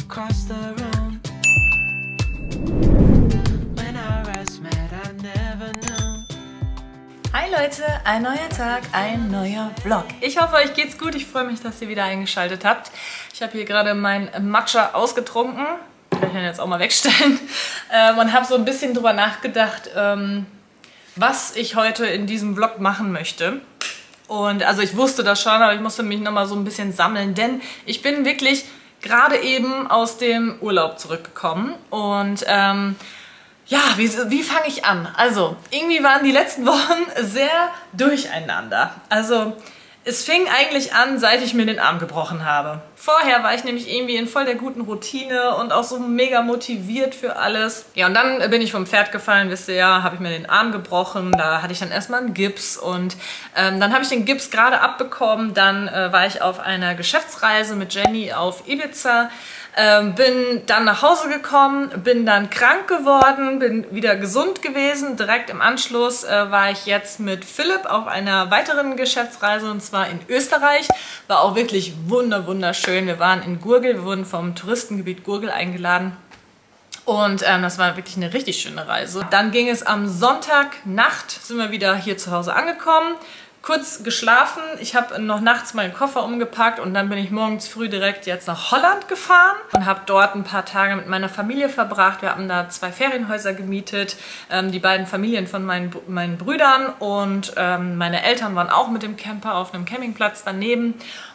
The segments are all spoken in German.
across the room. When our eyes met, I never knew. Hi Leute, ein neuer Tag, ein neuer Vlog. Ich hoffe, euch geht's gut. Ich freue mich, dass ihr wieder eingeschaltet habt. Ich habe hier gerade mein Matcha ausgetrunken. Kann ich den jetzt auch mal wegstellen. Ähm, und habe so ein bisschen drüber nachgedacht, ähm, was ich heute in diesem Vlog machen möchte. Und also ich wusste das schon, aber ich musste mich nochmal so ein bisschen sammeln, denn ich bin wirklich gerade eben aus dem Urlaub zurückgekommen und ähm, ja, wie, wie fange ich an? Also, irgendwie waren die letzten Wochen sehr durcheinander. Also, es fing eigentlich an, seit ich mir den Arm gebrochen habe. Vorher war ich nämlich irgendwie in voll der guten Routine und auch so mega motiviert für alles. Ja, und dann bin ich vom Pferd gefallen, wisst ihr ja, habe ich mir den Arm gebrochen. Da hatte ich dann erstmal einen Gips und ähm, dann habe ich den Gips gerade abbekommen. Dann äh, war ich auf einer Geschäftsreise mit Jenny auf Ibiza. Ähm, bin dann nach Hause gekommen, bin dann krank geworden, bin wieder gesund gewesen. Direkt im Anschluss äh, war ich jetzt mit Philipp auf einer weiteren Geschäftsreise und zwar in Österreich. War auch wirklich wunder wunderschön. Wir waren in Gurgel, wir wurden vom Touristengebiet Gurgel eingeladen. Und ähm, das war wirklich eine richtig schöne Reise. Dann ging es am Sonntagnacht, sind wir wieder hier zu Hause angekommen kurz geschlafen. Ich habe noch nachts meinen Koffer umgepackt und dann bin ich morgens früh direkt jetzt nach Holland gefahren und habe dort ein paar Tage mit meiner Familie verbracht. Wir haben da zwei Ferienhäuser gemietet, ähm, die beiden Familien von meinen, meinen Brüdern und ähm, meine Eltern waren auch mit dem Camper auf einem Campingplatz daneben.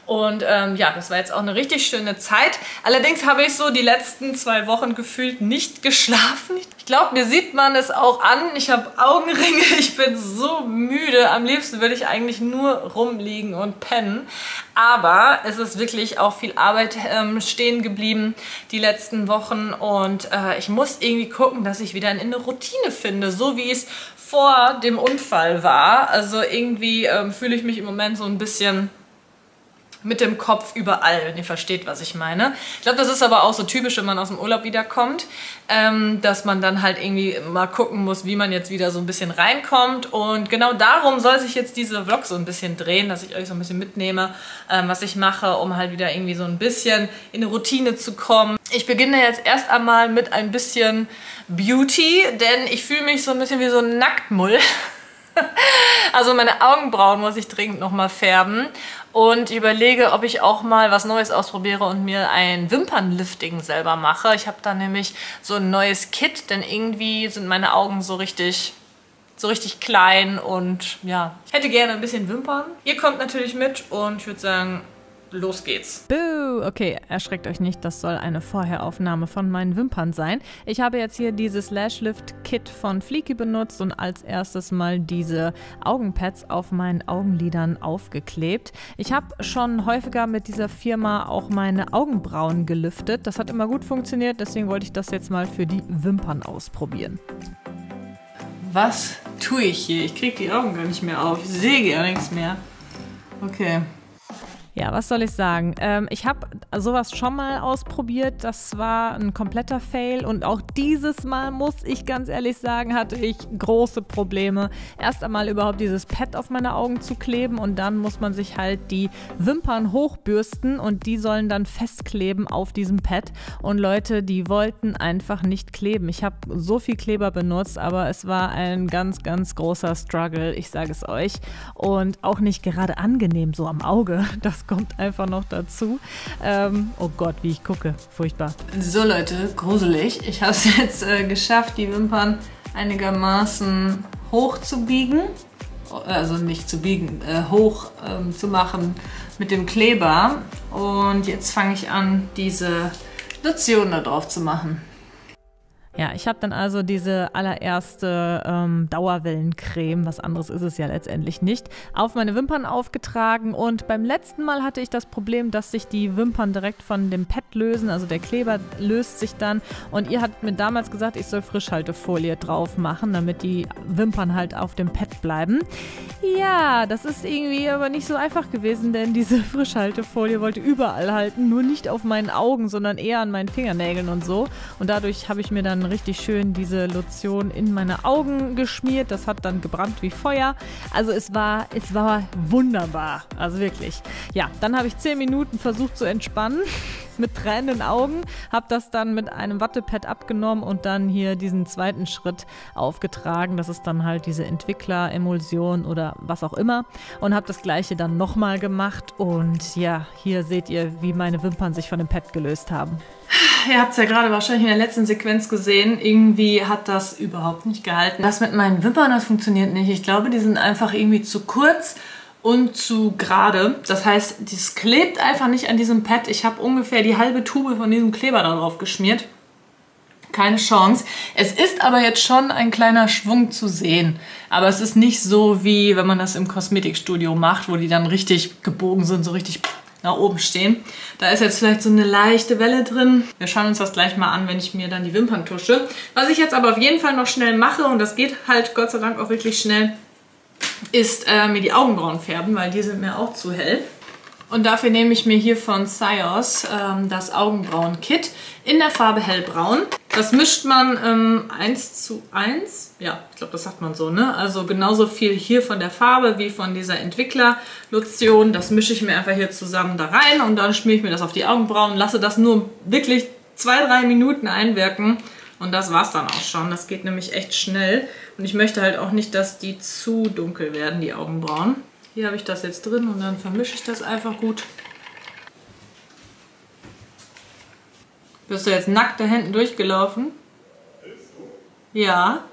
Und ähm, ja, das war jetzt auch eine richtig schöne Zeit. Allerdings habe ich so die letzten zwei Wochen gefühlt nicht geschlafen. Ich glaube, mir sieht man es auch an. Ich habe Augenringe, ich bin so müde. Am liebsten würde ich eigentlich nur rumliegen und pennen. Aber es ist wirklich auch viel Arbeit ähm, stehen geblieben die letzten Wochen. Und äh, ich muss irgendwie gucken, dass ich wieder in eine Routine finde, so wie es vor dem Unfall war. Also irgendwie ähm, fühle ich mich im Moment so ein bisschen mit dem Kopf überall, wenn ihr versteht, was ich meine. Ich glaube, das ist aber auch so typisch, wenn man aus dem Urlaub wiederkommt, ähm, dass man dann halt irgendwie mal gucken muss, wie man jetzt wieder so ein bisschen reinkommt. Und genau darum soll sich jetzt diese Vlog so ein bisschen drehen, dass ich euch so ein bisschen mitnehme, ähm, was ich mache, um halt wieder irgendwie so ein bisschen in eine Routine zu kommen. Ich beginne jetzt erst einmal mit ein bisschen Beauty, denn ich fühle mich so ein bisschen wie so ein Nacktmull. Also meine Augenbrauen muss ich dringend nochmal färben und überlege, ob ich auch mal was Neues ausprobiere und mir ein Wimpernlifting selber mache. Ich habe da nämlich so ein neues Kit, denn irgendwie sind meine Augen so richtig so richtig klein und ja, ich hätte gerne ein bisschen Wimpern. Ihr kommt natürlich mit und ich würde sagen, los geht's. Boo! Okay, erschreckt euch nicht, das soll eine Vorheraufnahme von meinen Wimpern sein. Ich habe jetzt hier dieses Lash Lift Kit von Fleeky benutzt und als erstes mal diese Augenpads auf meinen Augenlidern aufgeklebt. Ich habe schon häufiger mit dieser Firma auch meine Augenbrauen gelüftet. Das hat immer gut funktioniert, deswegen wollte ich das jetzt mal für die Wimpern ausprobieren. Was tue ich hier? Ich kriege die Augen gar nicht mehr auf. Ich sehe gar nichts mehr. Okay. Ja, was soll ich sagen? Ähm, ich habe sowas schon mal ausprobiert. Das war ein kompletter Fail. Und auch dieses Mal, muss ich ganz ehrlich sagen, hatte ich große Probleme. Erst einmal überhaupt dieses Pad auf meine Augen zu kleben. Und dann muss man sich halt die Wimpern hochbürsten. Und die sollen dann festkleben auf diesem Pad. Und Leute, die wollten einfach nicht kleben. Ich habe so viel Kleber benutzt, aber es war ein ganz, ganz großer Struggle. Ich sage es euch. Und auch nicht gerade angenehm so am Auge. Das kommt einfach noch dazu. Ähm, oh Gott, wie ich gucke. Furchtbar. So Leute, gruselig. Ich habe es jetzt äh, geschafft, die Wimpern einigermaßen hoch zu biegen. Also nicht zu biegen, äh, hoch ähm, zu machen mit dem Kleber. Und jetzt fange ich an, diese Lotion da drauf zu machen. Ja, ich habe dann also diese allererste ähm, Dauerwellencreme, was anderes ist es ja letztendlich nicht, auf meine Wimpern aufgetragen und beim letzten Mal hatte ich das Problem, dass sich die Wimpern direkt von dem Pad lösen, also der Kleber löst sich dann und ihr habt mir damals gesagt, ich soll Frischhaltefolie drauf machen, damit die Wimpern halt auf dem Pad bleiben. Ja, das ist irgendwie aber nicht so einfach gewesen, denn diese Frischhaltefolie wollte überall halten, nur nicht auf meinen Augen, sondern eher an meinen Fingernägeln und so und dadurch habe ich mir dann richtig schön diese Lotion in meine Augen geschmiert. Das hat dann gebrannt wie Feuer. Also es war, es war wunderbar. Also wirklich. Ja, dann habe ich zehn Minuten versucht zu entspannen. Mit tränenden Augen, habe das dann mit einem Wattepad abgenommen und dann hier diesen zweiten Schritt aufgetragen. Das ist dann halt diese Entwickler-Emulsion oder was auch immer. Und habe das gleiche dann nochmal gemacht. Und ja, hier seht ihr, wie meine Wimpern sich von dem Pad gelöst haben. Ihr habt es ja gerade wahrscheinlich in der letzten Sequenz gesehen. Irgendwie hat das überhaupt nicht gehalten. Das mit meinen Wimpern, das funktioniert nicht. Ich glaube, die sind einfach irgendwie zu kurz und zu gerade. Das heißt, das klebt einfach nicht an diesem Pad. Ich habe ungefähr die halbe Tube von diesem Kleber darauf geschmiert. Keine Chance. Es ist aber jetzt schon ein kleiner Schwung zu sehen. Aber es ist nicht so, wie wenn man das im Kosmetikstudio macht, wo die dann richtig gebogen sind, so richtig nach oben stehen. Da ist jetzt vielleicht so eine leichte Welle drin. Wir schauen uns das gleich mal an, wenn ich mir dann die Wimpern tusche. Was ich jetzt aber auf jeden Fall noch schnell mache, und das geht halt Gott sei Dank auch wirklich schnell, ist äh, mir die Augenbrauen färben, weil die sind mir auch zu hell. Und dafür nehme ich mir hier von Sios ähm, das Augenbrauen-Kit in der Farbe hellbraun. Das mischt man ähm, 1 zu 1. Ja, ich glaube, das sagt man so, ne? Also genauso viel hier von der Farbe wie von dieser Entwickler-Lotion. Das mische ich mir einfach hier zusammen da rein und dann schmiere ich mir das auf die Augenbrauen, lasse das nur wirklich zwei, drei Minuten einwirken und das war's dann auch schon. Das geht nämlich echt schnell. Und ich möchte halt auch nicht, dass die zu dunkel werden, die Augenbrauen. Hier habe ich das jetzt drin und dann vermische ich das einfach gut. Bist du jetzt nackt da hinten durchgelaufen? Ja.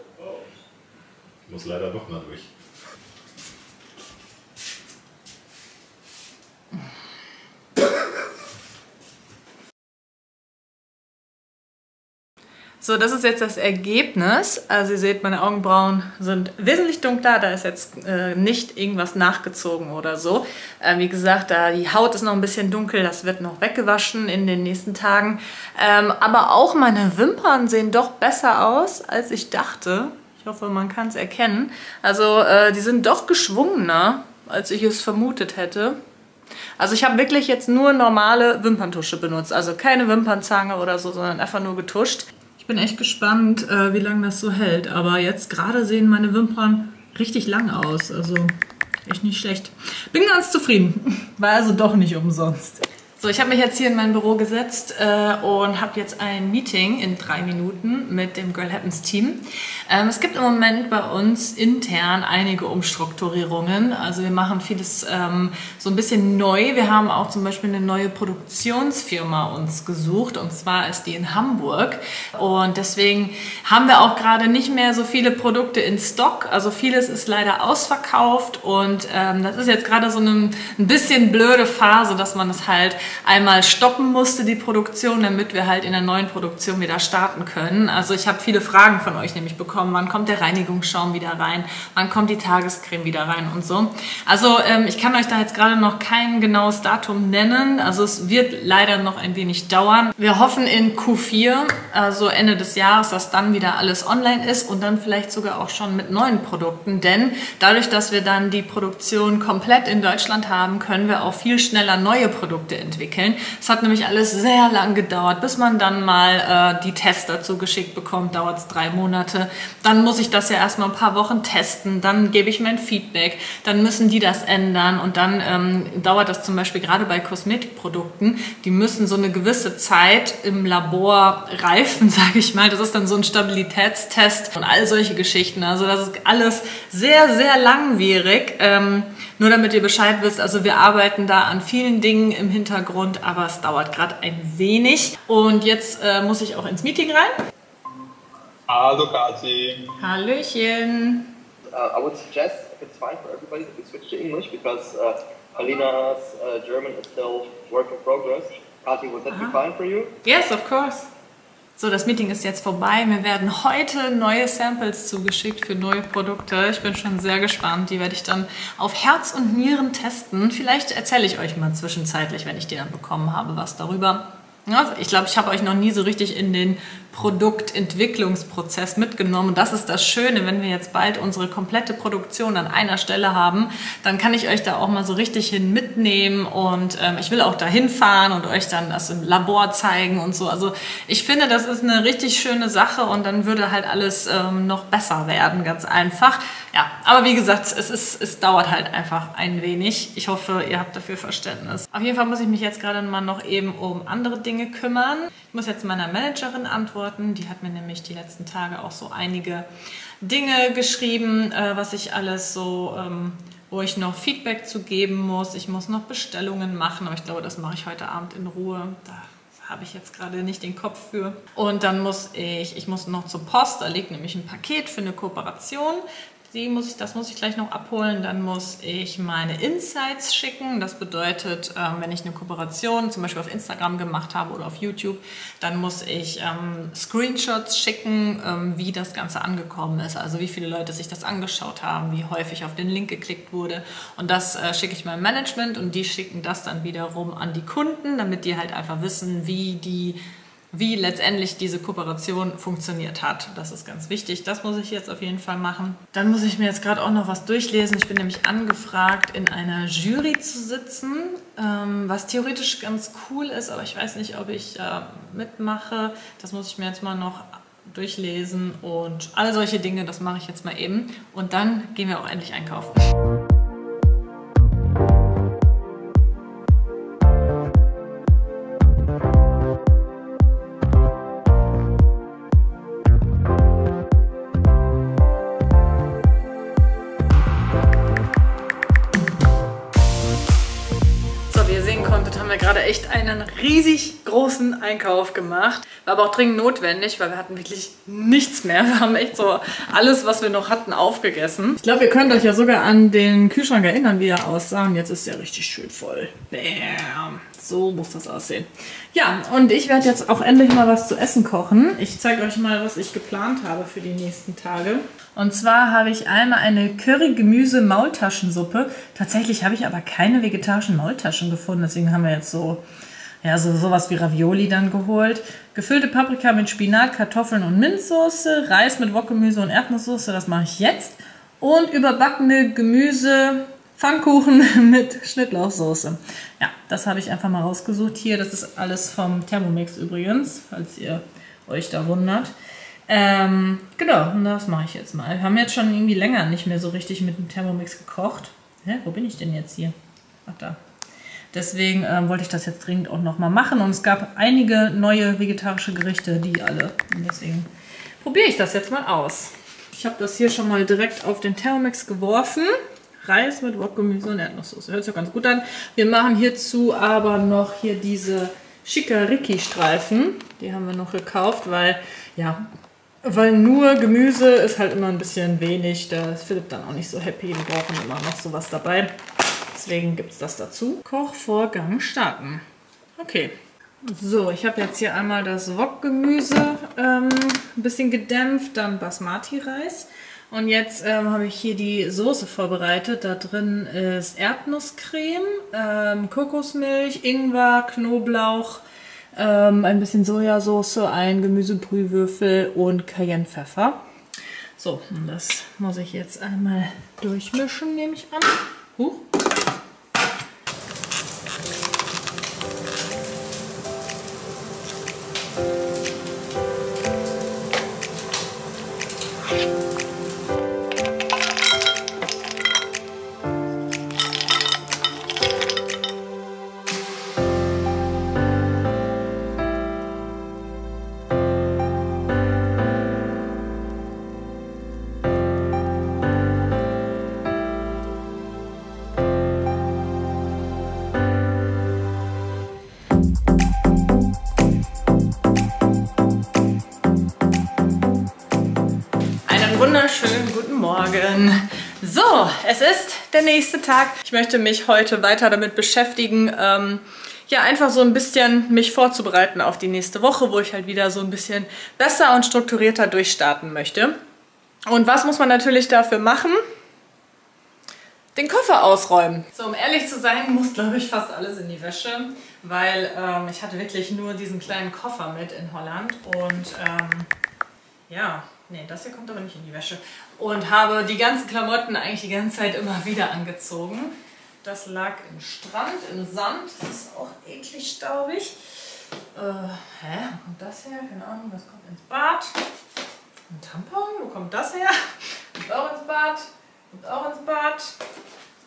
Ich muss leider doch mal durch. So, das ist jetzt das Ergebnis. Also ihr seht, meine Augenbrauen sind wesentlich dunkler. Da ist jetzt äh, nicht irgendwas nachgezogen oder so. Äh, wie gesagt, da die Haut ist noch ein bisschen dunkel. Das wird noch weggewaschen in den nächsten Tagen. Ähm, aber auch meine Wimpern sehen doch besser aus, als ich dachte. Ich hoffe, man kann es erkennen. Also äh, die sind doch geschwungener, als ich es vermutet hätte. Also ich habe wirklich jetzt nur normale Wimperntusche benutzt. Also keine Wimpernzange oder so, sondern einfach nur getuscht. Ich bin echt gespannt, äh, wie lange das so hält. Aber jetzt gerade sehen meine Wimpern richtig lang aus. Also echt nicht schlecht. Bin ganz zufrieden. War also doch nicht umsonst. So, ich habe mich jetzt hier in mein Büro gesetzt äh, und habe jetzt ein Meeting in drei Minuten mit dem Girl Happens Team. Ähm, es gibt im Moment bei uns intern einige Umstrukturierungen. Also wir machen vieles ähm, so ein bisschen neu. Wir haben auch zum Beispiel eine neue Produktionsfirma uns gesucht und zwar ist die in Hamburg. Und deswegen haben wir auch gerade nicht mehr so viele Produkte in Stock. Also vieles ist leider ausverkauft und ähm, das ist jetzt gerade so eine ein bisschen blöde Phase, dass man es halt einmal stoppen musste, die Produktion, damit wir halt in der neuen Produktion wieder starten können. Also ich habe viele Fragen von euch nämlich bekommen. Wann kommt der Reinigungsschaum wieder rein? Wann kommt die Tagescreme wieder rein und so. Also ähm, ich kann euch da jetzt gerade noch kein genaues Datum nennen. Also es wird leider noch ein wenig dauern. Wir hoffen in Q4, also Ende des Jahres, dass dann wieder alles online ist und dann vielleicht sogar auch schon mit neuen Produkten. Denn dadurch, dass wir dann die Produktion komplett in Deutschland haben, können wir auch viel schneller neue Produkte entwickeln. Es hat nämlich alles sehr lang gedauert, bis man dann mal äh, die Tests dazu geschickt bekommt, dauert es drei Monate. Dann muss ich das ja erstmal ein paar Wochen testen, dann gebe ich mein Feedback, dann müssen die das ändern und dann ähm, dauert das zum Beispiel gerade bei Kosmetikprodukten, die müssen so eine gewisse Zeit im Labor reifen, sage ich mal. Das ist dann so ein Stabilitätstest und all solche Geschichten. Also das ist alles sehr, sehr langwierig. Ähm, nur damit ihr Bescheid wisst, also wir arbeiten da an vielen Dingen im Hintergrund, aber es dauert gerade ein wenig. Und jetzt äh, muss ich auch ins Meeting rein. Hallo Kati. Hallöchen. Uh, I would suggest if it's fine for everybody that we switch to English because uh, Alina's uh, German is still work in progress. Kati, would that be fine for you? Yes, of course. So, das Meeting ist jetzt vorbei. Mir werden heute neue Samples zugeschickt für neue Produkte. Ich bin schon sehr gespannt. Die werde ich dann auf Herz und Nieren testen. Vielleicht erzähle ich euch mal zwischenzeitlich, wenn ich die dann bekommen habe, was darüber. Ja, ich glaube, ich habe euch noch nie so richtig in den Produktentwicklungsprozess mitgenommen. Und das ist das Schöne, wenn wir jetzt bald unsere komplette Produktion an einer Stelle haben, dann kann ich euch da auch mal so richtig hin mitnehmen und ähm, ich will auch dahin fahren und euch dann das im Labor zeigen und so. Also ich finde, das ist eine richtig schöne Sache und dann würde halt alles ähm, noch besser werden, ganz einfach. Ja, aber wie gesagt, es, ist, es dauert halt einfach ein wenig. Ich hoffe, ihr habt dafür Verständnis. Auf jeden Fall muss ich mich jetzt gerade mal noch eben um andere Dinge Dinge kümmern. Ich muss jetzt meiner Managerin antworten. Die hat mir nämlich die letzten Tage auch so einige Dinge geschrieben, äh, was ich alles so, ähm, wo ich noch Feedback zu geben muss. Ich muss noch Bestellungen machen, aber ich glaube, das mache ich heute Abend in Ruhe. Da habe ich jetzt gerade nicht den Kopf für. Und dann muss ich, ich muss noch zur Post, da liegt nämlich ein Paket für eine Kooperation die muss ich, das muss ich gleich noch abholen. Dann muss ich meine Insights schicken. Das bedeutet, ähm, wenn ich eine Kooperation zum Beispiel auf Instagram gemacht habe oder auf YouTube, dann muss ich ähm, Screenshots schicken, ähm, wie das Ganze angekommen ist. Also wie viele Leute sich das angeschaut haben, wie häufig auf den Link geklickt wurde. Und das äh, schicke ich meinem Management und die schicken das dann wiederum an die Kunden, damit die halt einfach wissen, wie die wie letztendlich diese Kooperation funktioniert hat. Das ist ganz wichtig. Das muss ich jetzt auf jeden Fall machen. Dann muss ich mir jetzt gerade auch noch was durchlesen. Ich bin nämlich angefragt, in einer Jury zu sitzen, ähm, was theoretisch ganz cool ist, aber ich weiß nicht, ob ich äh, mitmache. Das muss ich mir jetzt mal noch durchlesen und all solche Dinge, das mache ich jetzt mal eben. Und dann gehen wir auch endlich einkaufen. Einen riesig großen Einkauf gemacht. War aber auch dringend notwendig, weil wir hatten wirklich nichts mehr. Wir haben echt so alles, was wir noch hatten, aufgegessen. Ich glaube, ihr könnt euch ja sogar an den Kühlschrank erinnern, wie er aussah. Und jetzt ist er richtig schön voll. Bam. So muss das aussehen. Ja, und ich werde jetzt auch endlich mal was zu essen kochen. Ich zeige euch mal, was ich geplant habe für die nächsten Tage. Und zwar habe ich einmal eine Curry-Gemüse-Maultaschensuppe. Tatsächlich habe ich aber keine vegetarischen Maultaschen gefunden. Deswegen haben wir jetzt so, ja, so sowas wie Ravioli dann geholt. Gefüllte Paprika mit Spinat, Kartoffeln und Minzsoße. Reis mit Wokgemüse und Erdnusssoße. Das mache ich jetzt. Und überbackene Gemüse, Pfannkuchen mit Schnittlauchsoße. Ja, das habe ich einfach mal rausgesucht hier. Das ist alles vom Thermomix übrigens, falls ihr euch da wundert. Ähm, genau, und das mache ich jetzt mal. Wir haben jetzt schon irgendwie länger nicht mehr so richtig mit dem Thermomix gekocht. Hä, wo bin ich denn jetzt hier? Ach da. Deswegen ähm, wollte ich das jetzt dringend auch nochmal machen. Und es gab einige neue vegetarische Gerichte, die alle. Und deswegen probiere ich das jetzt mal aus. Ich habe das hier schon mal direkt auf den Thermomix geworfen. Reis mit Wokgemüse und Erdnusssoße. Hört sich ja ganz gut an. Wir machen hierzu aber noch hier diese Shikariki-Streifen. Die haben wir noch gekauft, weil, ja, weil nur Gemüse ist halt immer ein bisschen wenig. Da ist Philipp dann auch nicht so happy. Wir brauchen immer noch sowas dabei. Deswegen gibt es das dazu. Kochvorgang starten. Okay. So, ich habe jetzt hier einmal das Wokgemüse ähm, ein bisschen gedämpft, dann Basmati-Reis. Und jetzt ähm, habe ich hier die Soße vorbereitet. Da drin ist Erdnusscreme, ähm, Kokosmilch, Ingwer, Knoblauch, ähm, ein bisschen Sojasauce, ein Gemüsebrühwürfel und Cayennepfeffer. So, und das muss ich jetzt einmal durchmischen, nehme ich an. Huch. Es ist der nächste Tag. Ich möchte mich heute weiter damit beschäftigen, ähm, ja, einfach so ein bisschen mich vorzubereiten auf die nächste Woche, wo ich halt wieder so ein bisschen besser und strukturierter durchstarten möchte. Und was muss man natürlich dafür machen? Den Koffer ausräumen. So, um ehrlich zu sein, muss, glaube ich, fast alles in die Wäsche, weil ähm, ich hatte wirklich nur diesen kleinen Koffer mit in Holland und ähm, ja, Nee, das hier kommt aber nicht in die Wäsche. Und habe die ganzen Klamotten eigentlich die ganze Zeit immer wieder angezogen. Das lag im Strand, im Sand. Das ist auch eklig staubig. Äh, hä? Wo kommt das her? Keine Ahnung, was kommt ins Bad? Ein Tampon? Wo kommt das her? Kommt auch ins Bad. Kommt auch ins Bad.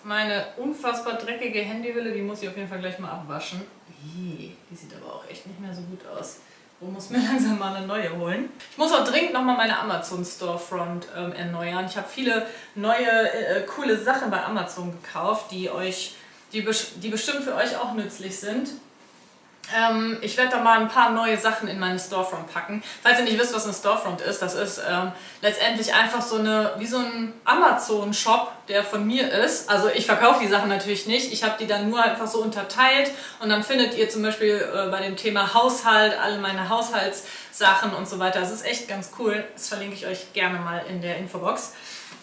Meine unfassbar dreckige Handyhülle, die muss ich auf jeden Fall gleich mal abwaschen. Die sieht aber auch echt nicht mehr so gut aus. Wo muss mir langsam mal eine neue holen? Ich muss auch dringend nochmal meine Amazon Storefront ähm, erneuern. Ich habe viele neue, äh, coole Sachen bei Amazon gekauft, die euch, die, die bestimmt für euch auch nützlich sind. Ähm, ich werde da mal ein paar neue Sachen in meine Storefront packen. Falls ihr nicht wisst, was ein Storefront ist, das ist ähm, letztendlich einfach so eine, wie so ein Amazon-Shop, der von mir ist. Also ich verkaufe die Sachen natürlich nicht, ich habe die dann nur einfach so unterteilt und dann findet ihr zum Beispiel äh, bei dem Thema Haushalt alle meine Haushaltssachen und so weiter. Das ist echt ganz cool, das verlinke ich euch gerne mal in der Infobox.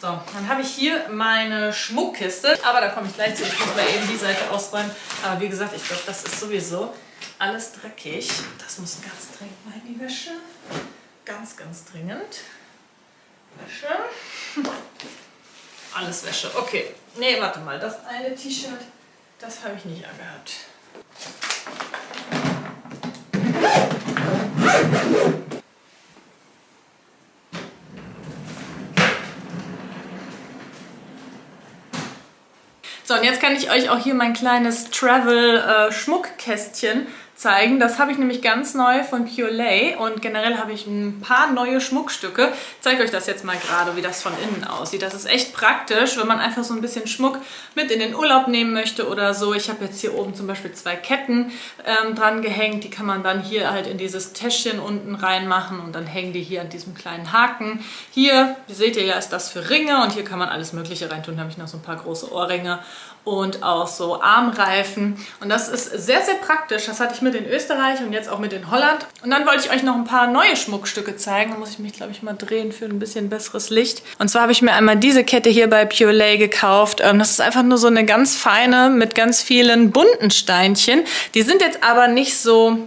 So, dann habe ich hier meine Schmuckkiste, aber da komme ich gleich zu. Ich muss mal eben die Seite ausräumen. Aber wie gesagt, ich glaube, das ist sowieso alles dreckig. Das muss ganz dringend mal in die Wäsche. Ganz, ganz dringend. Wäsche. Alles Wäsche. Okay. Nee, warte mal. Das eine T-Shirt, das habe ich nicht angehabt. So, und jetzt kann ich euch auch hier mein kleines Travel-Schmuckkästchen äh, zeigen. Das habe ich nämlich ganz neu von Pure und generell habe ich ein paar neue Schmuckstücke. Ich zeige euch das jetzt mal gerade, wie das von innen aussieht. Das ist echt praktisch, wenn man einfach so ein bisschen Schmuck mit in den Urlaub nehmen möchte oder so. Ich habe jetzt hier oben zum Beispiel zwei Ketten ähm, dran gehängt. Die kann man dann hier halt in dieses Täschchen unten reinmachen und dann hängen die hier an diesem kleinen Haken. Hier, seht ihr ja, ist das für Ringe und hier kann man alles mögliche reintun. Da habe ich noch so ein paar große Ohrringe und auch so Armreifen. Und das ist sehr, sehr praktisch. Das hatte ich mit in Österreich und jetzt auch mit in Holland. Und dann wollte ich euch noch ein paar neue Schmuckstücke zeigen. Da muss ich mich, glaube ich, mal drehen für ein bisschen besseres Licht. Und zwar habe ich mir einmal diese Kette hier bei Pure Lay gekauft. Ähm, das ist einfach nur so eine ganz feine mit ganz vielen bunten Steinchen. Die sind jetzt aber nicht so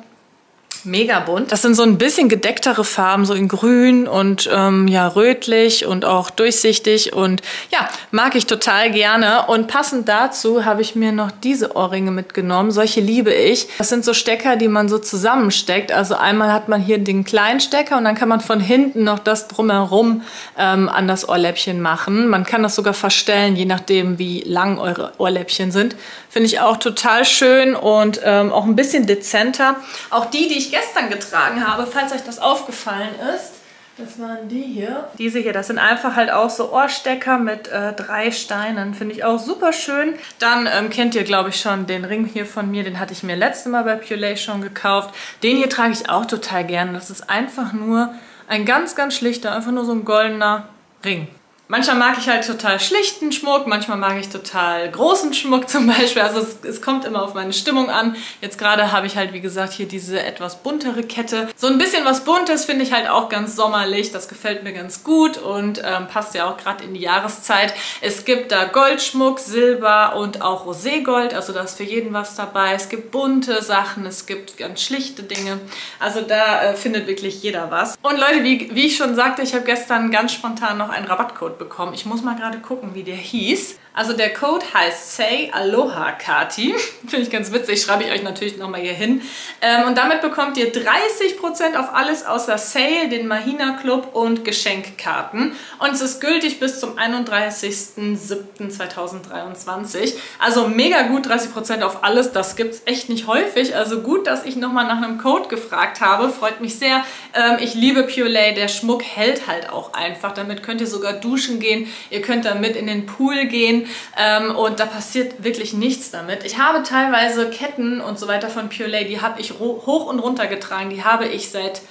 mega bunt. Das sind so ein bisschen gedecktere Farben, so in grün und ähm, ja rötlich und auch durchsichtig und ja, mag ich total gerne. Und passend dazu habe ich mir noch diese Ohrringe mitgenommen. Solche liebe ich. Das sind so Stecker, die man so zusammensteckt. Also einmal hat man hier den kleinen Stecker und dann kann man von hinten noch das drumherum ähm, an das Ohrläppchen machen. Man kann das sogar verstellen, je nachdem wie lang eure Ohrläppchen sind. Finde ich auch total schön und ähm, auch ein bisschen dezenter. Auch die, die ich gestern getragen habe, falls euch das aufgefallen ist, das waren die hier. Diese hier, das sind einfach halt auch so Ohrstecker mit äh, drei Steinen. Finde ich auch super schön. Dann ähm, kennt ihr, glaube ich, schon den Ring hier von mir. Den hatte ich mir letztes Mal bei Pure schon gekauft. Den hier trage ich auch total gerne. Das ist einfach nur ein ganz, ganz schlichter, einfach nur so ein goldener Ring. Manchmal mag ich halt total schlichten Schmuck, manchmal mag ich total großen Schmuck zum Beispiel. Also es, es kommt immer auf meine Stimmung an. Jetzt gerade habe ich halt, wie gesagt, hier diese etwas buntere Kette. So ein bisschen was Buntes finde ich halt auch ganz sommerlich. Das gefällt mir ganz gut und ähm, passt ja auch gerade in die Jahreszeit. Es gibt da Goldschmuck, Silber und auch Roségold. Also da ist für jeden was dabei. Es gibt bunte Sachen, es gibt ganz schlichte Dinge. Also da äh, findet wirklich jeder was. Und Leute, wie, wie ich schon sagte, ich habe gestern ganz spontan noch einen Rabattcode bekommen. Ich muss mal gerade gucken, wie der hieß. Also der Code heißt Say Aloha Kati. Finde ich ganz witzig, schreibe ich euch natürlich nochmal hier hin. Ähm, und damit bekommt ihr 30% auf alles außer Sale, den Mahina Club und Geschenkkarten. Und es ist gültig bis zum 31.07.2023. Also mega gut 30% auf alles. Das gibt es echt nicht häufig. Also gut, dass ich nochmal nach einem Code gefragt habe. Freut mich sehr. Ähm, ich liebe Pure Lay. Der Schmuck hält halt auch einfach. Damit könnt ihr sogar duschen gehen. Ihr könnt damit in den Pool gehen ähm, und da passiert wirklich nichts damit. Ich habe teilweise Ketten und so weiter von Pure Lay, die habe ich hoch und runter getragen. Die habe ich seit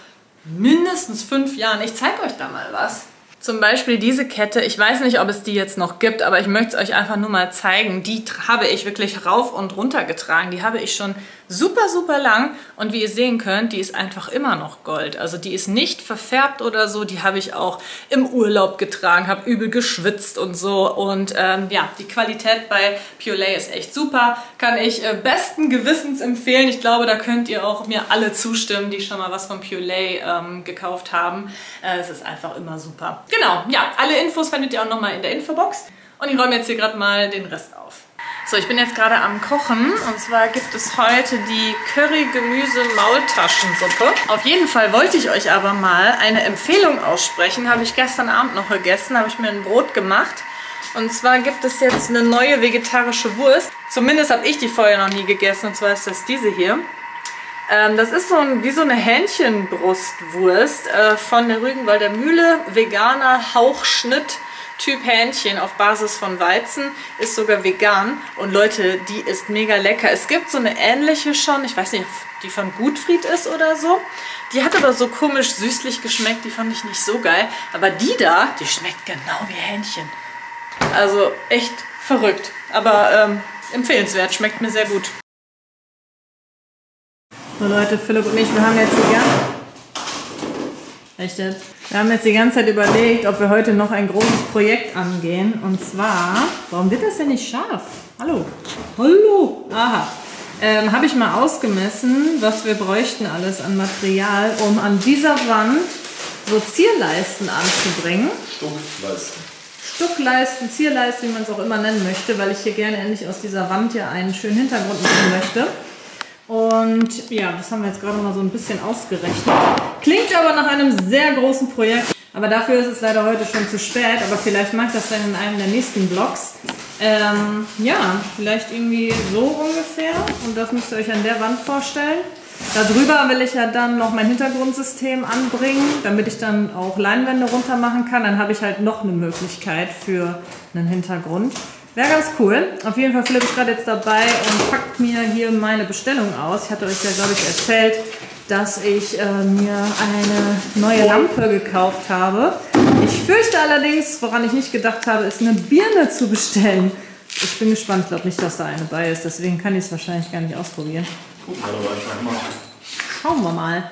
mindestens fünf Jahren. Ich zeige euch da mal was. Zum Beispiel diese Kette, ich weiß nicht, ob es die jetzt noch gibt, aber ich möchte es euch einfach nur mal zeigen. Die habe ich wirklich rauf und runter getragen. Die habe ich schon super, super lang und wie ihr sehen könnt, die ist einfach immer noch Gold. Also die ist nicht verfärbt oder so, die habe ich auch im Urlaub getragen, habe übel geschwitzt und so und ähm, ja, die Qualität bei Lay ist echt super, kann ich äh, besten Gewissens empfehlen. Ich glaube, da könnt ihr auch mir alle zustimmen, die schon mal was von Lay ähm, gekauft haben. Äh, es ist einfach immer super. Genau, ja, alle Infos findet ihr auch nochmal in der Infobox und ich räume jetzt hier gerade mal den Rest auf. So, ich bin jetzt gerade am Kochen und zwar gibt es heute die Curry-Gemüse-Maultaschensuppe. Auf jeden Fall wollte ich euch aber mal eine Empfehlung aussprechen. Habe ich gestern Abend noch gegessen, habe ich mir ein Brot gemacht Und zwar gibt es jetzt eine neue vegetarische Wurst. Zumindest habe ich die vorher noch nie gegessen. Und zwar ist das diese hier. Ähm, das ist so ein, wie so eine Hähnchenbrustwurst äh, von der Rügenwalder Mühle. Veganer Hauchschnitt. Typ Hähnchen auf Basis von Weizen, ist sogar vegan. Und Leute, die ist mega lecker. Es gibt so eine ähnliche schon, ich weiß nicht, die von Gutfried ist oder so. Die hat aber so komisch süßlich geschmeckt, die fand ich nicht so geil. Aber die da, die schmeckt genau wie Hähnchen. Also echt verrückt. Aber ähm, empfehlenswert, schmeckt mir sehr gut. So Leute, Philipp und ich, wir haben jetzt ganze... Echt jetzt? Wir haben jetzt die ganze Zeit überlegt, ob wir heute noch ein großes Projekt angehen. Und zwar, warum wird das denn nicht scharf? Hallo? Hallo? Aha. Ähm, Habe ich mal ausgemessen, was wir bräuchten alles an Material, um an dieser Wand so Zierleisten anzubringen. Stuckleisten. Stuckleisten, Zierleisten, wie man es auch immer nennen möchte, weil ich hier gerne endlich aus dieser Wand hier einen schönen Hintergrund machen möchte. Und ja, das haben wir jetzt gerade mal so ein bisschen ausgerechnet. Klingt aber nach einem sehr großen Projekt. Aber dafür ist es leider heute schon zu spät. Aber vielleicht mache ich das dann in einem der nächsten Vlogs. Ähm, ja, vielleicht irgendwie so ungefähr. Und das müsst ihr euch an der Wand vorstellen. Darüber will ich ja dann noch mein Hintergrundsystem anbringen, damit ich dann auch Leinwände runter machen kann. Dann habe ich halt noch eine Möglichkeit für einen Hintergrund. Wäre ganz cool. Auf jeden Fall, Philipp ist gerade jetzt dabei und packt mir hier meine Bestellung aus. Ich hatte euch ja, glaube ich, erzählt, dass ich äh, mir eine neue Lampe gekauft habe. Ich fürchte allerdings, woran ich nicht gedacht habe, ist eine Birne zu bestellen. Ich bin gespannt. Ich glaube nicht, dass da eine bei ist. Deswegen kann ich es wahrscheinlich gar nicht ausprobieren. Aber einfach mal. Schauen wir mal.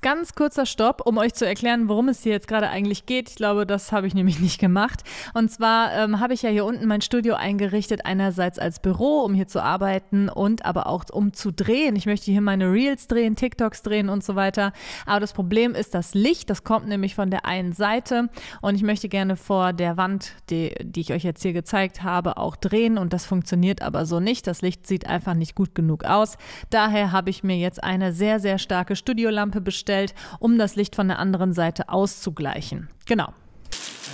Ganz kurzer Stopp, um euch zu erklären, worum es hier jetzt gerade eigentlich geht. Ich glaube, das habe ich nämlich nicht gemacht. Und zwar ähm, habe ich ja hier unten mein Studio eingerichtet, einerseits als Büro, um hier zu arbeiten und aber auch um zu drehen. Ich möchte hier meine Reels drehen, TikToks drehen und so weiter. Aber das Problem ist das Licht, das kommt nämlich von der einen Seite und ich möchte gerne vor der Wand, die, die ich euch jetzt hier gezeigt habe, auch drehen und das funktioniert aber so nicht. Das Licht sieht einfach nicht gut genug aus. Daher habe ich mir jetzt eine sehr, sehr starke Studiolampe bestellt um das Licht von der anderen Seite auszugleichen. Genau.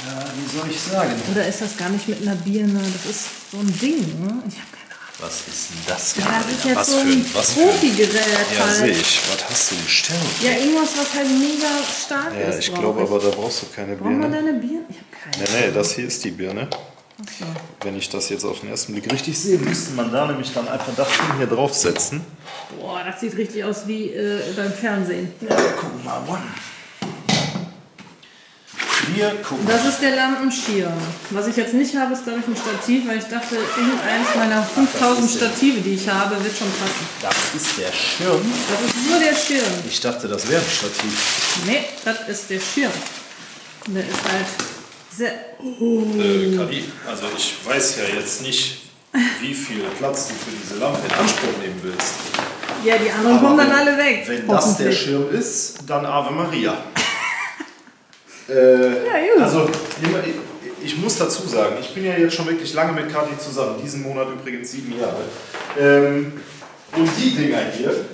Ja, wie soll ich sagen? Oder ist das gar nicht mit einer Birne? Das ist so ein Ding. Ne? Ich habe keine Ahnung. Was ist denn das? Ja, das ist jetzt was so für ein was Profi-Gerät Ja, sehe halt. ich. Was hast du bestellt? Ja, irgendwas, was halt mega stark Ja, ist. ich brauch glaube aber, da brauchst du keine Brauchen wir Birne. deine Birne? Ich habe keine. Nee, nee, das hier ist die Birne. Achso. Wenn ich das jetzt auf den ersten Blick richtig sehe, müsste man da nämlich dann einfach das Ding hier draufsetzen. Boah, das sieht richtig aus wie äh, beim Fernsehen. Ja, guck mal, one. Wir gucken. Das ist der Lampenschirm. Was ich jetzt nicht habe, ist glaube ich ein Stativ, weil ich dachte, irgendeins meiner 5000 Stative, die ich habe, wird schon passen. Das ist der Schirm. Das ist nur der Schirm. Ich dachte, das wäre ein Stativ. Nee, das ist der Schirm. Der ist halt sehr. Äh, Kadi, also ich weiß ja jetzt nicht, wie viel Platz du für diese Lampe in Anspruch nehmen willst. Ja, die anderen kommen dann alle weg. Wenn das der. Schirm ist, dann Ave Maria. äh, gut. Also, ich, muss dazu sagen, ich bin ja jetzt schon wirklich lange mit Kathi zusammen. Diesen Monat übrigens sieben Jahre. Ähm, und die Dinger hier,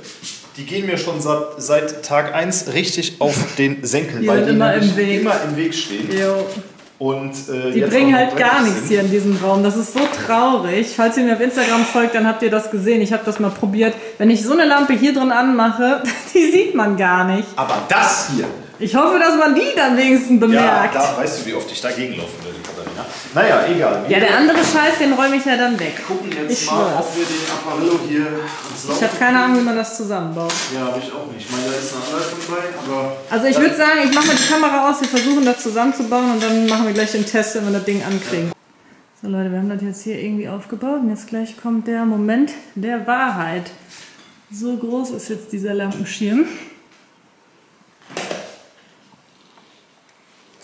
die gehen mir schon seit, seit Tag 1 richtig auf den Senkel, Die weil die immer im Weg. immer im Weg stehen. Jo. Und, äh, Die bringen halt gar nichts hier in diesem Raum. Das ist so traurig. Falls ihr mir auf Instagram folgt, dann habt ihr das gesehen. Ich habe das mal probiert. Wenn ich so eine Lampe hier drin anmache, die sieht man gar nicht. Aber das hier, Ich hoffe, dass man die dann wenigstens ja, bemerkt. da weißt du, wie oft ich dagegen laufen würde, Katharina. Naja, egal. Wir Ja, der andere Scheiß, den räume ich ja dann weg. gucken jetzt Ich mal, schwör's. ob wir den Apparillo hier Ich Laufen habe keine Ahnung, wie man das zusammenbaut. Ja, habe ich auch nicht. Ich meine, da ist eine Anleitung bei, aber. Also ich würde sagen, ich mache mal die Kamera aus, wir versuchen das zusammenzubauen und dann machen wir gleich den Test, wenn wir das Ding ankriegen. So Leute, wir haben das jetzt hier irgendwie aufgebaut und jetzt gleich kommt der Moment der Wahrheit. So groß ist jetzt dieser Lampenschirm.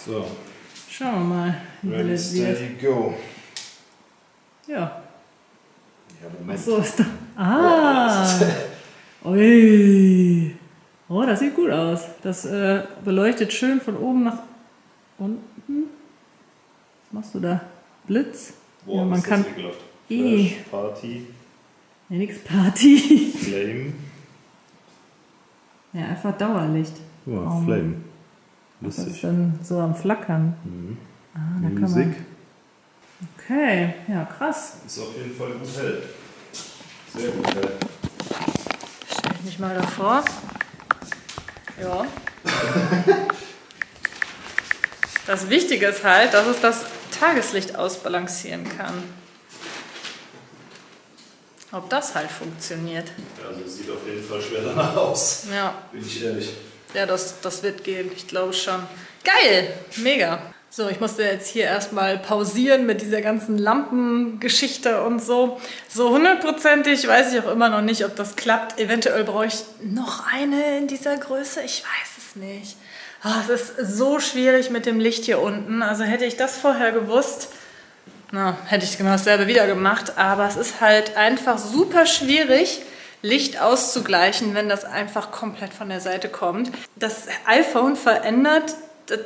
So, Schauen wir mal, wie ready, das wird. steady, go. Ja, Ja, Moment. so ist da. Ah! Ui! Oh, das sieht gut aus. Das äh, beleuchtet schön von oben nach unten. Was machst du da? Blitz? Boah, ja, man ist kann. das ekelhaft. Ih. Flash, Party, Ja, nix Party. Flame. Ja, einfach Dauerlicht. Ja, Oh. Flame. Das ist Lustig. dann so am Flackern. Ah, da kann Musik. man, Okay, ja, krass. Ist auf jeden Fall gut hell. Sehr gut hell. Stell ich mich mal davor. Ja. Das Wichtige ist halt, dass es das Tageslicht ausbalancieren kann. Ob das halt funktioniert. Also sieht auf jeden Fall schwer danach aus. Ja, Bin ich ehrlich. Ja das, das wird gehen. Ich glaube schon. Geil! Mega. So, ich musste jetzt hier erstmal pausieren mit dieser ganzen Lampengeschichte und so. So hundertprozentig weiß ich auch immer noch nicht, ob das klappt. Eventuell brauche ich noch eine in dieser Größe. Ich weiß es nicht. Ah, es ist so schwierig mit dem Licht hier unten. Also hätte ich das vorher gewusst, na, hätte ich genau dasselbe wieder gemacht. Aber es ist halt einfach super schwierig, Licht auszugleichen, wenn das einfach komplett von der Seite kommt. Das iPhone verändert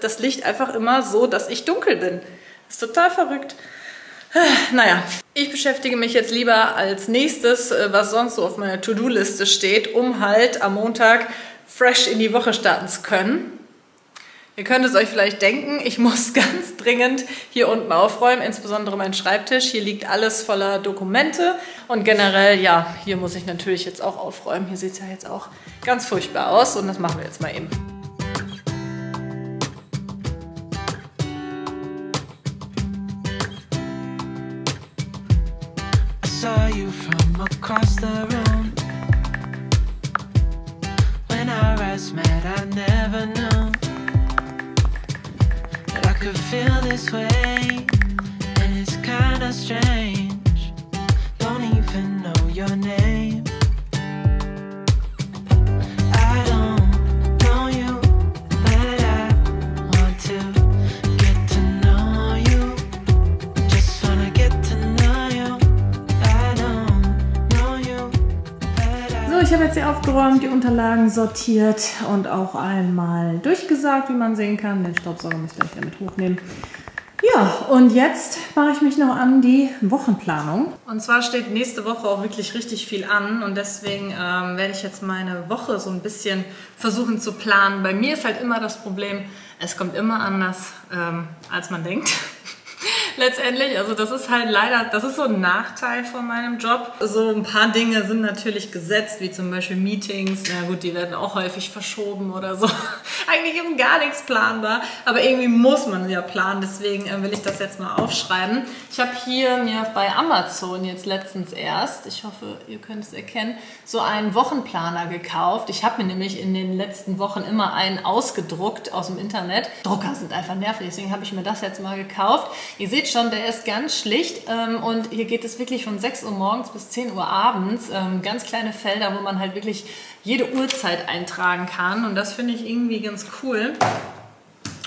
das Licht einfach immer so, dass ich dunkel bin. Das ist total verrückt. Naja, ich beschäftige mich jetzt lieber als nächstes, äh, was sonst so auf meiner To-Do-Liste steht, um halt am Montag fresh in die Woche starten zu können. Ihr könnt es euch vielleicht denken, ich muss ganz dringend hier unten aufräumen, insbesondere mein Schreibtisch. Hier liegt alles voller Dokumente und generell, ja, hier muss ich natürlich jetzt auch aufräumen. Hier sieht es ja jetzt auch ganz furchtbar aus und das machen wir jetzt mal eben. Saw you from across the room. When our eyes met, I never knew could feel this way, and it's kinda strange. Don't even know your name. Aufgeräumt, die Unterlagen sortiert und auch einmal durchgesagt, wie man sehen kann. Den Staubsauger müsst ihr euch damit hochnehmen. Ja, und jetzt mache ich mich noch an die Wochenplanung. Und zwar steht nächste Woche auch wirklich richtig viel an und deswegen ähm, werde ich jetzt meine Woche so ein bisschen versuchen zu planen. Bei mir ist halt immer das Problem, es kommt immer anders, ähm, als man denkt. Letztendlich, also das ist halt leider, das ist so ein Nachteil von meinem Job. So ein paar Dinge sind natürlich gesetzt, wie zum Beispiel Meetings. Na gut, die werden auch häufig verschoben oder so. Eigentlich ist gar nichts planbar, aber irgendwie muss man ja planen. Deswegen äh, will ich das jetzt mal aufschreiben. Ich habe hier mir bei Amazon jetzt letztens erst, ich hoffe, ihr könnt es erkennen, so einen Wochenplaner gekauft. Ich habe mir nämlich in den letzten Wochen immer einen ausgedruckt aus dem Internet. Drucker sind einfach nervig, deswegen habe ich mir das jetzt mal gekauft. Ihr seht schon, der ist ganz schlicht ähm, und hier geht es wirklich von 6 Uhr morgens bis 10 Uhr abends. Ähm, ganz kleine Felder, wo man halt wirklich jede Uhrzeit eintragen kann und das finde ich irgendwie ganz cool.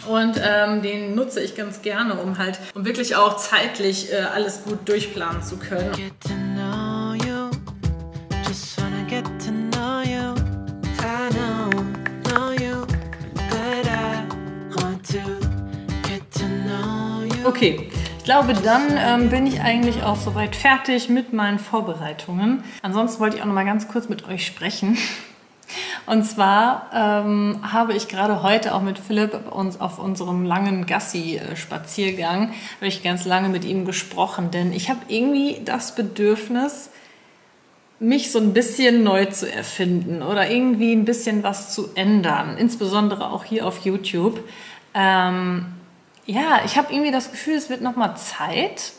Und ähm, den nutze ich ganz gerne, um halt, um wirklich auch zeitlich äh, alles gut durchplanen zu können. Okay, ich glaube, dann ähm, bin ich eigentlich auch soweit fertig mit meinen Vorbereitungen. Ansonsten wollte ich auch noch mal ganz kurz mit euch sprechen. Und zwar ähm, habe ich gerade heute auch mit Philipp uns auf unserem langen Gassi-Spaziergang, habe ich ganz lange mit ihm gesprochen, denn ich habe irgendwie das Bedürfnis, mich so ein bisschen neu zu erfinden oder irgendwie ein bisschen was zu ändern, insbesondere auch hier auf YouTube. Ähm, ja, ich habe irgendwie das Gefühl, es wird noch mal Zeit.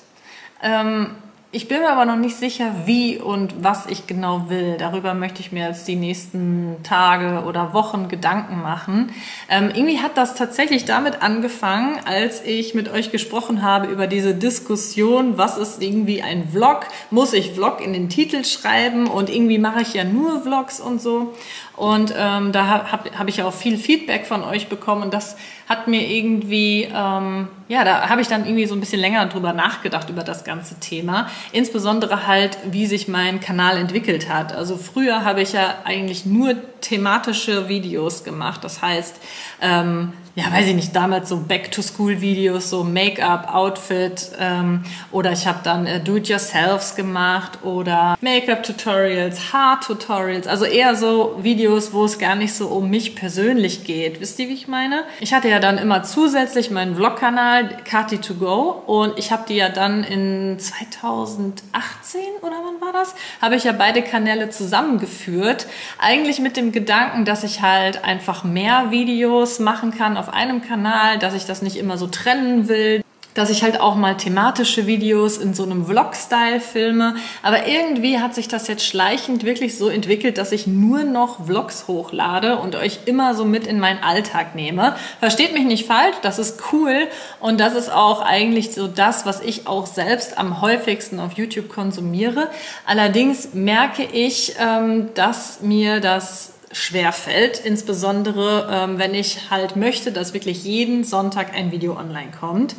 Ähm, ich bin mir aber noch nicht sicher, wie und was ich genau will. Darüber möchte ich mir jetzt die nächsten Tage oder Wochen Gedanken machen. Ähm, irgendwie hat das tatsächlich damit angefangen, als ich mit euch gesprochen habe über diese Diskussion, was ist irgendwie ein Vlog? Muss ich Vlog in den Titel schreiben? Und irgendwie mache ich ja nur Vlogs und so. Und ähm, da habe hab, hab ich auch viel Feedback von euch bekommen. Und das hat mir irgendwie, ähm, ja, da habe ich dann irgendwie so ein bisschen länger drüber nachgedacht, über das ganze Thema. Insbesondere halt, wie sich mein Kanal entwickelt hat. Also früher habe ich ja eigentlich nur thematische Videos gemacht. Das heißt, ähm, ja, weiß ich nicht, damals so Back-to-School-Videos, so Make-up, Outfit ähm, oder ich habe dann äh, Do-it-yourselfs gemacht oder Make-up-Tutorials, Haar-Tutorials, also eher so Videos, wo es gar nicht so um mich persönlich geht. Wisst ihr, wie ich meine? Ich hatte ja dann immer zusätzlich meinen Vlog-Kanal Kati2Go und ich habe die ja dann in 2018 oder wann war das? Habe ich ja beide Kanäle zusammengeführt. Eigentlich mit dem Gedanken, dass ich halt einfach mehr Videos machen kann auf einem Kanal, dass ich das nicht immer so trennen will, dass ich halt auch mal thematische Videos in so einem Vlog-Style filme. Aber irgendwie hat sich das jetzt schleichend wirklich so entwickelt, dass ich nur noch Vlogs hochlade und euch immer so mit in meinen Alltag nehme. Versteht mich nicht falsch, das ist cool und das ist auch eigentlich so das, was ich auch selbst am häufigsten auf YouTube konsumiere. Allerdings merke ich, ähm, dass mir das schwer fällt, insbesondere ähm, wenn ich halt möchte, dass wirklich jeden Sonntag ein Video online kommt.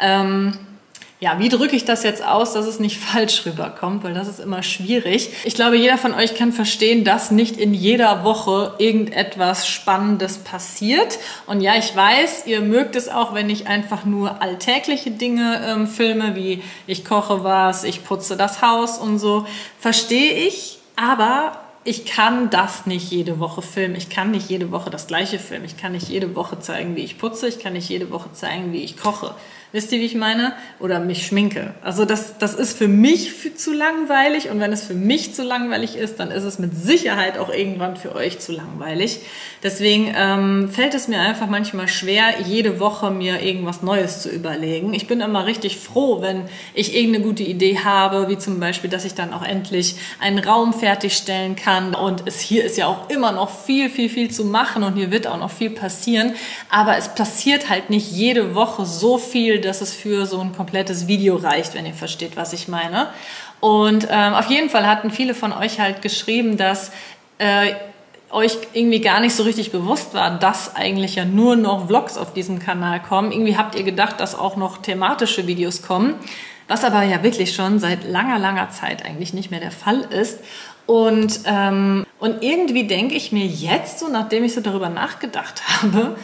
Ähm, ja, wie drücke ich das jetzt aus, dass es nicht falsch rüberkommt, weil das ist immer schwierig. Ich glaube, jeder von euch kann verstehen, dass nicht in jeder Woche irgendetwas Spannendes passiert. Und ja, ich weiß, ihr mögt es auch, wenn ich einfach nur alltägliche Dinge ähm, filme, wie ich koche was, ich putze das Haus und so. Verstehe ich, aber ich kann das nicht jede Woche filmen. Ich kann nicht jede Woche das gleiche filmen. Ich kann nicht jede Woche zeigen, wie ich putze. Ich kann nicht jede Woche zeigen, wie ich koche. Wisst ihr, wie ich meine? Oder mich schminke. Also das, das ist für mich für zu langweilig und wenn es für mich zu langweilig ist, dann ist es mit Sicherheit auch irgendwann für euch zu langweilig. Deswegen ähm, fällt es mir einfach manchmal schwer, jede Woche mir irgendwas Neues zu überlegen. Ich bin immer richtig froh, wenn ich irgendeine gute Idee habe, wie zum Beispiel, dass ich dann auch endlich einen Raum fertigstellen kann. Und es hier ist ja auch immer noch viel, viel, viel zu machen und hier wird auch noch viel passieren. Aber es passiert halt nicht jede Woche so viel, dass es für so ein komplettes Video reicht, wenn ihr versteht, was ich meine. Und ähm, auf jeden Fall hatten viele von euch halt geschrieben, dass äh, euch irgendwie gar nicht so richtig bewusst war, dass eigentlich ja nur noch Vlogs auf diesem Kanal kommen. Irgendwie habt ihr gedacht, dass auch noch thematische Videos kommen, was aber ja wirklich schon seit langer, langer Zeit eigentlich nicht mehr der Fall ist. Und, ähm, und irgendwie denke ich mir jetzt, so nachdem ich so darüber nachgedacht habe,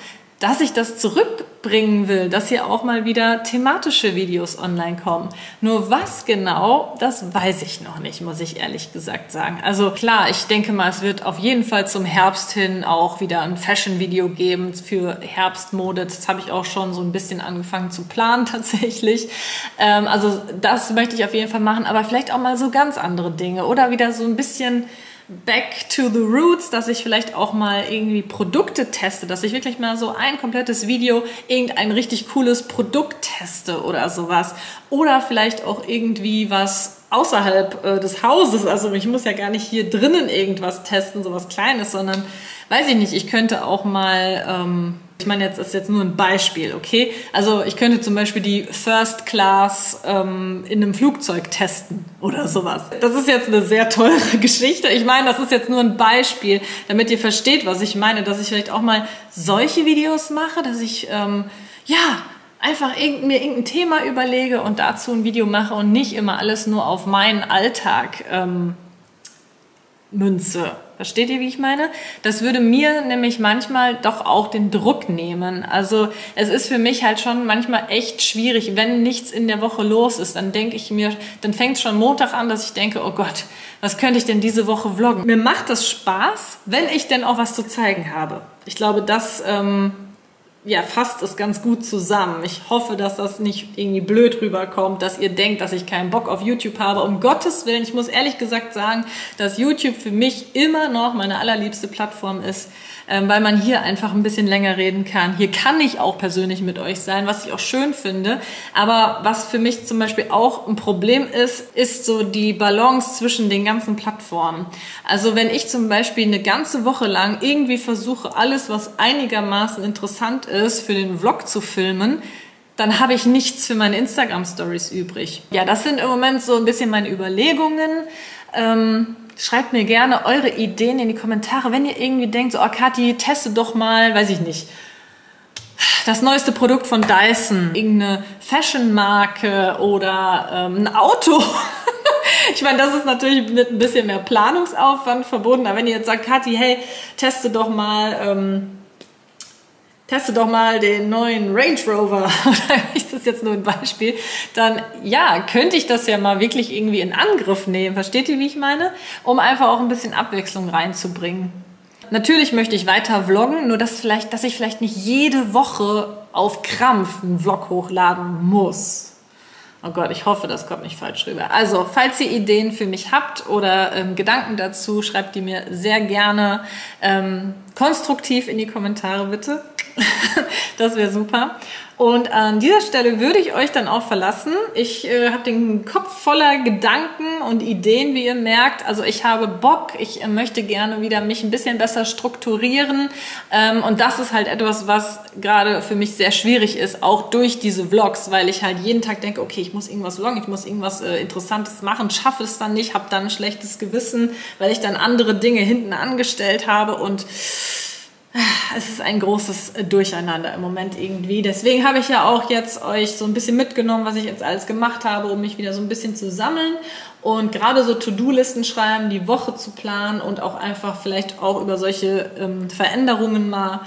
dass ich das zurückbringen will, dass hier auch mal wieder thematische Videos online kommen. Nur was genau, das weiß ich noch nicht, muss ich ehrlich gesagt sagen. Also klar, ich denke mal, es wird auf jeden Fall zum Herbst hin auch wieder ein Fashion-Video geben für Herbstmode. Das habe ich auch schon so ein bisschen angefangen zu planen tatsächlich. Ähm, also das möchte ich auf jeden Fall machen, aber vielleicht auch mal so ganz andere Dinge oder wieder so ein bisschen back to the roots, dass ich vielleicht auch mal irgendwie Produkte teste, dass ich wirklich mal so ein komplettes Video irgendein richtig cooles Produkt teste oder sowas. Oder vielleicht auch irgendwie was außerhalb äh, des Hauses. Also ich muss ja gar nicht hier drinnen irgendwas testen, sowas Kleines, sondern weiß ich nicht, ich könnte auch mal ähm, ich meine, jetzt ist jetzt nur ein Beispiel, okay? Also ich könnte zum Beispiel die First Class ähm, in einem Flugzeug testen oder sowas. Das ist jetzt eine sehr teure Geschichte. Ich meine, das ist jetzt nur ein Beispiel, damit ihr versteht, was ich meine, dass ich vielleicht auch mal solche Videos mache, dass ich ähm, ja einfach irgend, mir irgendein Thema überlege und dazu ein Video mache und nicht immer alles nur auf meinen Alltag ähm, münze. Versteht ihr, wie ich meine? Das würde mir nämlich manchmal doch auch den Druck nehmen. Also es ist für mich halt schon manchmal echt schwierig, wenn nichts in der Woche los ist, dann denke ich mir, dann fängt es schon Montag an, dass ich denke, oh Gott, was könnte ich denn diese Woche vloggen? Mir macht das Spaß, wenn ich denn auch was zu zeigen habe. Ich glaube, das ähm, ja, fasst es ganz gut zusammen. Ich hoffe, dass das nicht irgendwie blöd rüberkommt, dass ihr denkt, dass ich keinen Bock auf YouTube habe. Um Gottes Willen, ich muss ehrlich gesagt sagen, dass YouTube für mich immer noch meine allerliebste Plattform ist weil man hier einfach ein bisschen länger reden kann. Hier kann ich auch persönlich mit euch sein, was ich auch schön finde. Aber was für mich zum Beispiel auch ein Problem ist, ist so die Balance zwischen den ganzen Plattformen. Also wenn ich zum Beispiel eine ganze Woche lang irgendwie versuche, alles, was einigermaßen interessant ist, für den Vlog zu filmen, dann habe ich nichts für meine Instagram Stories übrig. Ja, das sind im Moment so ein bisschen meine Überlegungen. Ähm, Schreibt mir gerne eure Ideen in die Kommentare, wenn ihr irgendwie denkt, so, oh Kathi, teste doch mal, weiß ich nicht, das neueste Produkt von Dyson, irgendeine Fashion-Marke oder ähm, ein Auto. ich meine, das ist natürlich mit ein bisschen mehr Planungsaufwand verbunden. Aber wenn ihr jetzt sagt, Kathi, hey, teste doch mal, ähm, teste doch mal den neuen Range Rover, oder ist das jetzt nur ein Beispiel, dann ja, könnte ich das ja mal wirklich irgendwie in Angriff nehmen. Versteht ihr, wie ich meine? Um einfach auch ein bisschen Abwechslung reinzubringen. Natürlich möchte ich weiter vloggen, nur dass, vielleicht, dass ich vielleicht nicht jede Woche auf Krampf einen Vlog hochladen muss. Oh Gott, ich hoffe, das kommt nicht falsch rüber. Also, falls ihr Ideen für mich habt oder ähm, Gedanken dazu, schreibt die mir sehr gerne ähm, konstruktiv in die Kommentare, bitte. das wäre super. Und an dieser Stelle würde ich euch dann auch verlassen. Ich äh, habe den Kopf voller Gedanken und Ideen, wie ihr merkt. Also ich habe Bock, ich äh, möchte gerne wieder mich ein bisschen besser strukturieren. Ähm, und das ist halt etwas, was gerade für mich sehr schwierig ist, auch durch diese Vlogs, weil ich halt jeden Tag denke, okay, ich muss irgendwas vloggen, ich muss irgendwas äh, Interessantes machen, schaffe es dann nicht, habe dann ein schlechtes Gewissen, weil ich dann andere Dinge hinten angestellt habe und es ist ein großes Durcheinander im Moment irgendwie. Deswegen habe ich ja auch jetzt euch so ein bisschen mitgenommen, was ich jetzt alles gemacht habe, um mich wieder so ein bisschen zu sammeln und gerade so To-Do-Listen schreiben, die Woche zu planen und auch einfach vielleicht auch über solche ähm, Veränderungen mal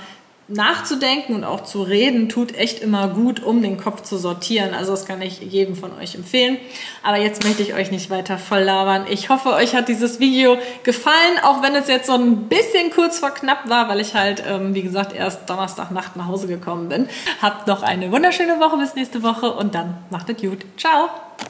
nachzudenken und auch zu reden tut echt immer gut, um den Kopf zu sortieren. Also das kann ich jedem von euch empfehlen. Aber jetzt möchte ich euch nicht weiter voll labern. Ich hoffe, euch hat dieses Video gefallen, auch wenn es jetzt so ein bisschen kurz vor knapp war, weil ich halt, ähm, wie gesagt, erst Donnerstagnacht nach Hause gekommen bin. Habt noch eine wunderschöne Woche bis nächste Woche und dann macht es gut. Ciao!